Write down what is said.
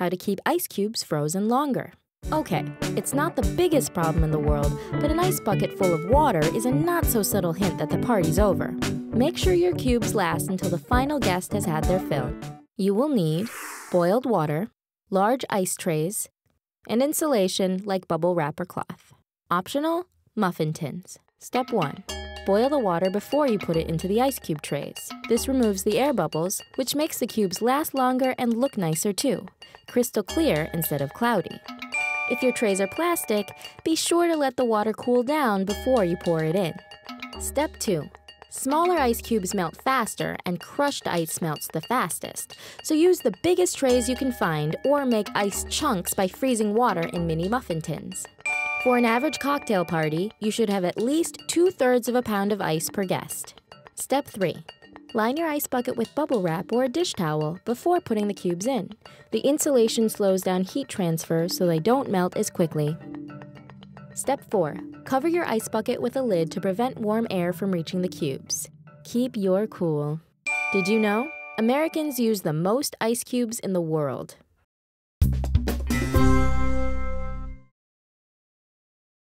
how to keep ice cubes frozen longer. Okay, it's not the biggest problem in the world, but an ice bucket full of water is a not so subtle hint that the party's over. Make sure your cubes last until the final guest has had their fill. You will need boiled water, large ice trays, and insulation like bubble wrap or cloth. Optional, muffin tins. Step 1. Boil the water before you put it into the ice cube trays. This removes the air bubbles, which makes the cubes last longer and look nicer too. Crystal clear instead of cloudy. If your trays are plastic, be sure to let the water cool down before you pour it in. Step 2. Smaller ice cubes melt faster and crushed ice melts the fastest, so use the biggest trays you can find or make ice chunks by freezing water in mini muffin tins. For an average cocktail party, you should have at least two thirds of a pound of ice per guest. Step 3. Line your ice bucket with bubble wrap or a dish towel before putting the cubes in. The insulation slows down heat transfer so they don't melt as quickly. Step 4. Cover your ice bucket with a lid to prevent warm air from reaching the cubes. Keep your cool. Did you know? Americans use the most ice cubes in the world.